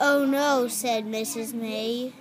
Oh no, said Mrs. May.